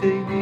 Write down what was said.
take